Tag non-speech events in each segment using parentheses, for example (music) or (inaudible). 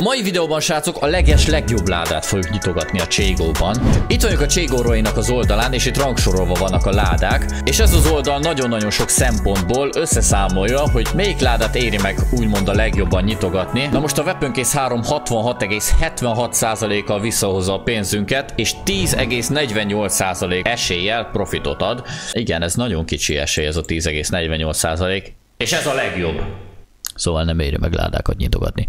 A mai videóban, srácok, a leges legjobb ládát fogjuk nyitogatni a Cségóban. Itt vagyunk a Cségóroinak az oldalán, és itt rangsorolva vannak a ládák, és ez az oldal nagyon-nagyon sok szempontból összeszámolja, hogy melyik ládát éri meg úgymond a legjobban nyitogatni. Na most a Weapon Case 3 66,76%-kal visszahozza a pénzünket, és 10,48% eséllyel profitot ad. Igen, ez nagyon kicsi esély, ez a 10,48%. És ez a legjobb. Szóval nem éri meg ládákat nyitogatni.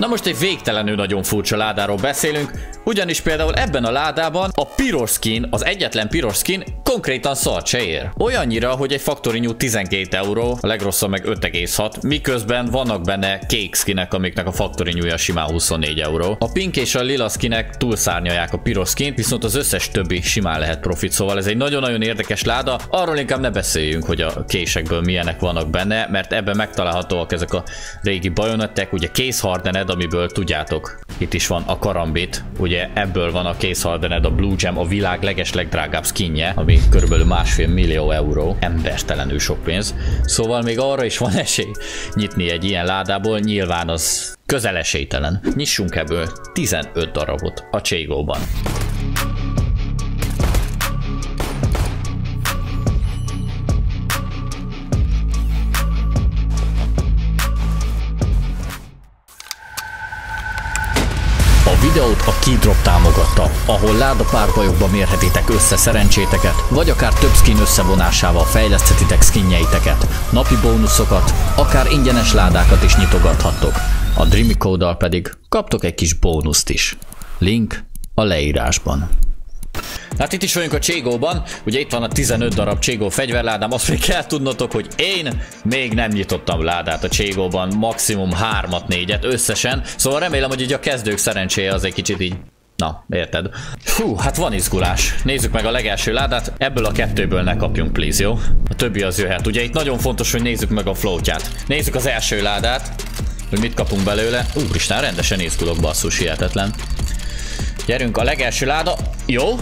Na most egy végtelenül nagyon furcsa ládáról beszélünk, ugyanis például ebben a ládában a piros skin, az egyetlen piros skin konkrétan szart se ér. Olyannyira, hogy egy Factory New 12 euró, a legrosszabb meg 5,6, miközben vannak benne kék skinek, amiknek a Factory New-ja simán 24 euró. A pink és a lila skinek túlszárnyalják a piros skint, viszont az összes többi simán lehet profit, szóval ez egy nagyon-nagyon érdekes láda. Arról inkább ne beszéljünk, hogy a késekből milyenek vannak benne, mert ebben megtalálhatóak ezek a régi bajonettek, ugye Case Hardened, amiből tudjátok, itt is van a karambit, ugye ebből van a Case Hardened, a Blue Gem, a világ leges legdrágább skinje, ami körülbelül másfél millió euró, embertelenül sok pénz. Szóval még arra is van (laughs) esély nyitni egy ilyen ládából, nyilván az közel esélytelen. Nyissunk ebből 15 darabot a Cségóban. Keydrop támogatta, ahol láda párbajokba mérhetitek össze szerencséteket, vagy akár több skin összevonásával fejleszthetitek skinjeiteket, napi bónuszokat, akár ingyenes ládákat is nyitogathattok. A Dreamy Code-dal pedig kaptok egy kis bónuszt is. Link a leírásban. Hát itt is vagyunk a Cségóban, ugye itt van a 15 darab Cségó fegyverládám, azt még kell tudnotok, hogy én még nem nyitottam ládát a Cségóban, maximum 3-at, 4-et összesen, szóval remélem, hogy így a kezdők szerencséje az egy kicsit így Na, érted? Fú, hát van izgulás. Nézzük meg a legelső ládát. Ebből a kettőből ne kapjunk, please, jó? A többi az jöhet. Ugye itt nagyon fontos, hogy nézzük meg a floatját. Nézzük az első ládát, hogy mit kapunk belőle. Úristen, rendesen izgulok, basszus, hihetetlen. Gyerünk, a legelső láda. Jó,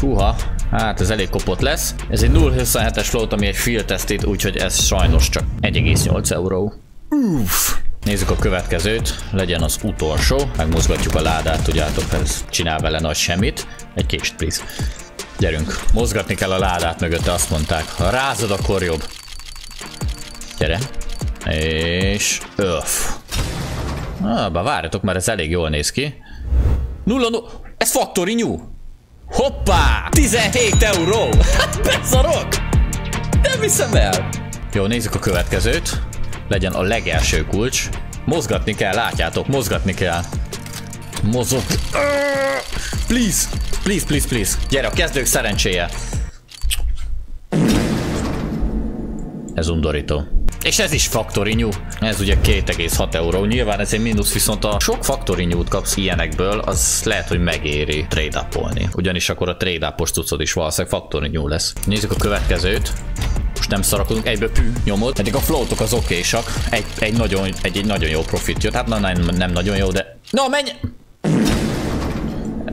Húha, hát ez elég kopott lesz. Ez egy 0.27-es float, ami egy field testit, úgyhogy ez sajnos csak 1,8 euró. Uff. Nézzük a következőt, legyen az utolsó. Megmozgatjuk a ládát, tudjátok, ez csinál vele nagy semmit. Egy kést, please. Gyerünk, mozgatni kell a ládát mögötte, azt mondták. Ha rázod, akkor jobb. Gyere. És... Öff. Ah, bár várjatok, mert ez elég jól néz ki. Nulla, no... Ez Factory New! Hoppá! 17 euró! Hát beszarok! Nem hiszem el! Jó, nézzük a következőt. Legyen a legelső kulcs. Mozgatni kell, látjátok, mozgatni kell. Mozog. Please! Please, please, please. Gyere, a kezdők szerencséje. Ez undorító. És ez is Factory New. Ez ugye 2,6 euró. Nyilván ez egy mínusz, viszont a sok Factory New-t kapsz ilyenekből, az lehet, hogy megéri trade upolni. Ugyanis akkor a trade upos cuccod is valószínűleg Factory New lesz. Nézzük a következőt. Most nem szarakodunk, egyből pű, nyomod. Eddig a floatok az okésak. Egy, egy, nagyon, egy, egy nagyon jó profit jött. Hát na, nem, nem nagyon jó, de... No, menj!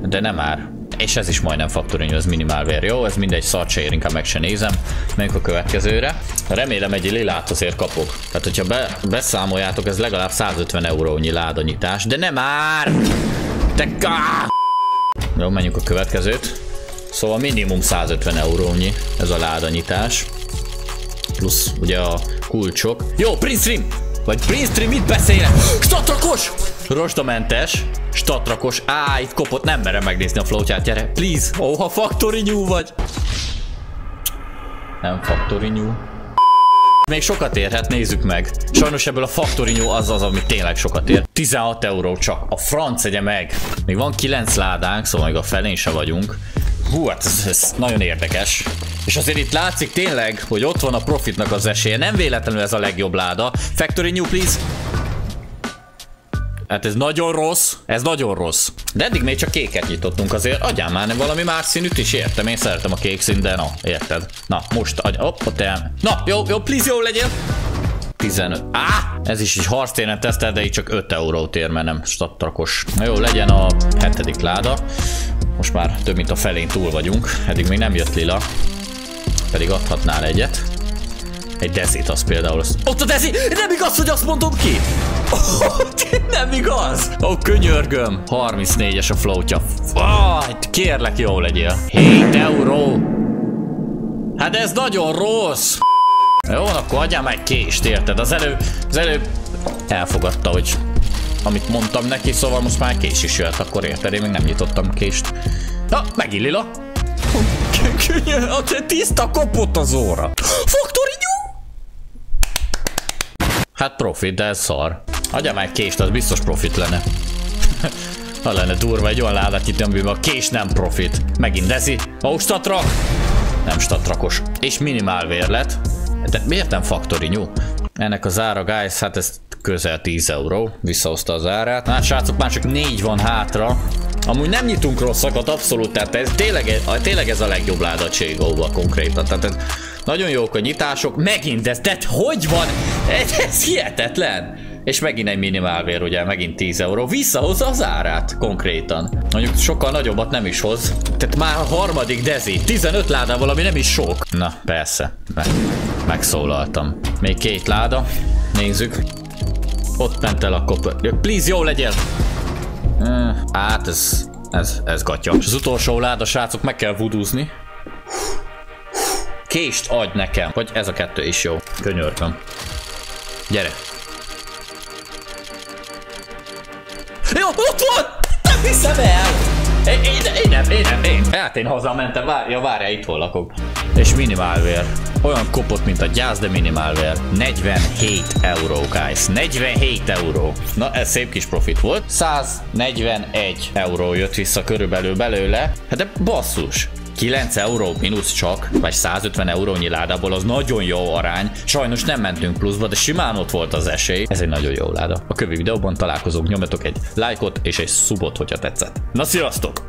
De nem már. És ez is majdnem faktoring, ez minimálvér. Jó, ez mindegy, szart se ér, inkább meg se nézem. Menjünk a következőre. Remélem egy lilát azért kapok. Tehát, hogyha be, beszámoljátok, ez legalább 150 eurónyi ládanyítás. De nem már! Te ká! Jó, menjünk a következőt. Szóval minimum 150 eurónyi ez a ládanyítás. Plusz ugye a kulcsok. Jó, Prince Stream! Vagy Prince mit beszélek? Statrakos! Rostamentes. Statrakos. Á, itt kopott, nem merem megnézni a floatját, gyere. Please. Oh, ha Factory New vagy. Nem Factory New. Még sokat érhet, nézzük meg. Sajnos ebből a Factory New az az, ami tényleg sokat ér. 16 euró csak. A franc egye meg. Még van 9 ládánk, szóval még a felén se vagyunk. Hú, hát ez, ez nagyon érdekes. És azért itt látszik tényleg, hogy ott van a profitnak az esélye. Nem véletlenül ez a legjobb láda. Factory New, please. Hát ez nagyon rossz, ez nagyon rossz. De eddig még csak kéket nyitottunk azért. Adjál már nem valami más színűt is, értem. Én szeretem a kék szín, de na, érted. Na, most adj, hopp, te. Na, jó, jó, please, jó legyél. 15. Á! Ez is egy harctéren tesztel, de így csak 5 eurót ér, mert nem statrakos. Na jó, legyen a hetedik láda. Most már több mint a felén túl vagyunk. Eddig még nem jött lila. Pedig adhatnál egyet. egy dezit, az például. Az... Ott a dezi! Nem igaz, hogy azt mondom ki! Oh, (laughs) nem igaz! Ó, oh, könyörgöm! 34-es a floatja. Fajt, kérlek, jó legyél. 7 euró! Hát ez nagyon rossz! Jó, akkor adjál már egy kést, érted? Az előbb, az előbb elfogadta, hogy amit mondtam neki, szóval most már kés is jött, akkor érted? Én még nem nyitottam kést. Na, megint. Tiszta kopott az óra. Factory Hát profit, de ez szar. Adja már egy kést, az biztos profit lenne. (laughs) ha lenne durva egy olyan ládát itt, amiben a kés nem profit. Megint dezi. Ó, statrak! Nem statrakos. És minimál vérlet. De miért nem factory new? Ennek az ára, guys, hát ez közel 10 euró. Visszahozta az árát. Hát srácok, már csak 4 van hátra. Amúgy nem nyitunk rosszakat, abszolút, tehát ez tényleg, tényleg ez a legjobb láda Cségóba konkrétan. Tehát nagyon jók a nyitások, megint ez, tehát hogy van? Ez, ez hihetetlen. És megint egy minimálvér, ugye, megint 10 euró. Visszahozza az árát konkrétan. Mondjuk sokkal nagyobbat nem is hoz. Tehát már a harmadik dezi. 15 ládával, ami nem is sok. Na, persze. Meg, megszólaltam. Még két láda. Nézzük. Ott ment el a kop. Please, jó legyél! Hát ez, ez, ez gatya. És az utolsó láda, srácok, meg kell vuduzni. Kést adj nekem. Vagy ez a kettő is jó. Könyörgöm. Gyere. Jó, ott van! Nem hiszem el! Én, én, én nem, én nem, én. Hát én hazamentem, várja, várja, itt hol lakok. És minimálvér. Olyan kopott, mint a gyász, de minimálvér. 47 euró, guys. 47 euró. Na, ez szép kis profit volt. 141 euró jött vissza körülbelül belőle. Hát de basszus. 9 euró mínusz csak, vagy 150 eurónyi ládából, az nagyon jó arány. Sajnos nem mentünk pluszba, de simán ott volt az esély. Ez egy nagyon jó láda. A kövi videóban találkozunk, nyomjatok egy lájkot és egy subot, hogyha tetszett. Na sziasztok!